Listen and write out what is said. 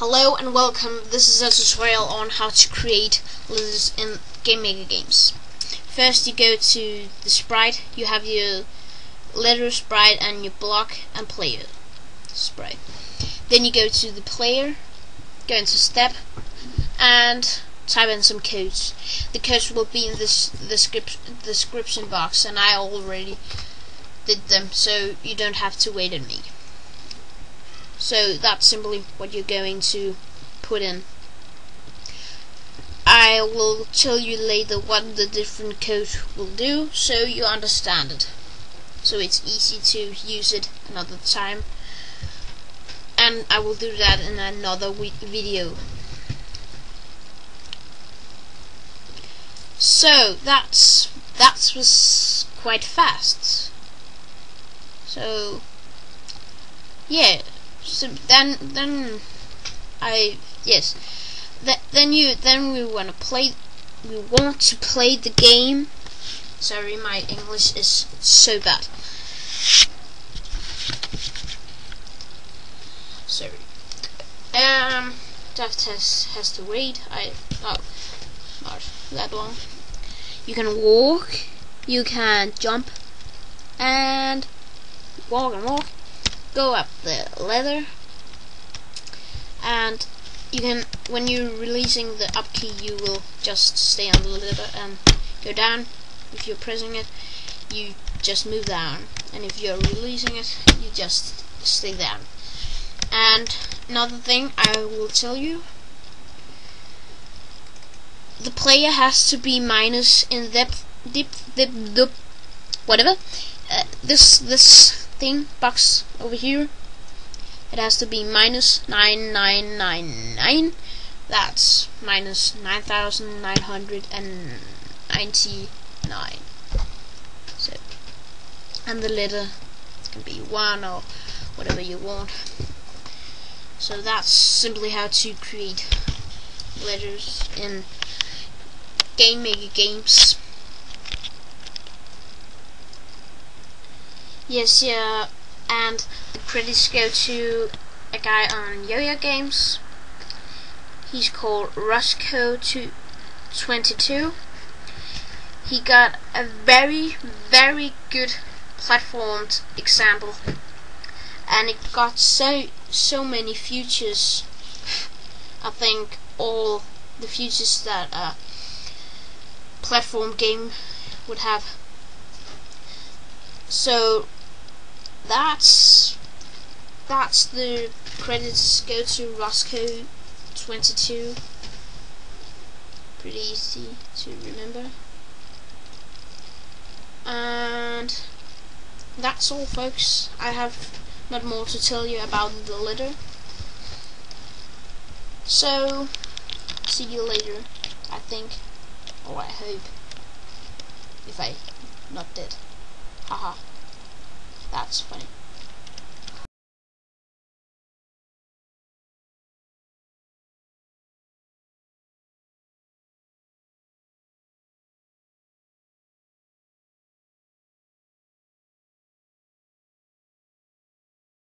Hello and welcome. This is a tutorial on how to create letters in Game Maker games. First you go to the sprite, you have your letter sprite and your block and player sprite. Then you go to the player, go into step and type in some codes. The codes will be in this description box and I already did them so you don't have to wait on me. So that's simply what you're going to put in. I will tell you later what the different code will do so you understand it. So it's easy to use it another time. And I will do that in another video. So that's that was quite fast. So yeah, so then then I yes. That then you then we want to play we want to play the game. Sorry my English is so bad. Sorry. Um that has has to wait. I oh not that long. You can walk you can jump and walk and walk go up the ladder. And you can when you're releasing the up key you will just stay on the ladder and go down. If you're pressing it you just move down. And if you're releasing it you just stay down. And another thing I will tell you the player has to be minus in depth depth depth, depth whatever. Uh, this this thing box over here. It has to be minus 9999 that's minus 9999 so and the letter can be 1 or whatever you want. So that's simply how to create letters in Game Maker games Yes, yeah, and the credits go to a guy on Yo-Yo Games. He's called Rosco22. He got a very, very good platformed example, and it got so so many futures. I think all the futures that a platform game would have. So that's that's the credits go to Rosco 22 pretty easy to remember. And that's all folks. I have not more to tell you about the letter. So see you later I think. Or I hope. If I not dead. Haha that's funny.